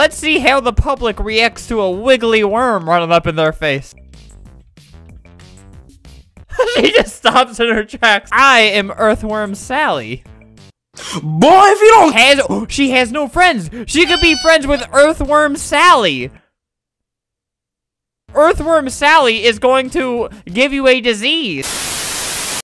Let's see how the public reacts to a wiggly worm running up in their face. she just stops in her tracks. I am Earthworm Sally. Boy, if you don't Has she has no friends. She could be friends with Earthworm Sally. Earthworm Sally is going to give you a disease.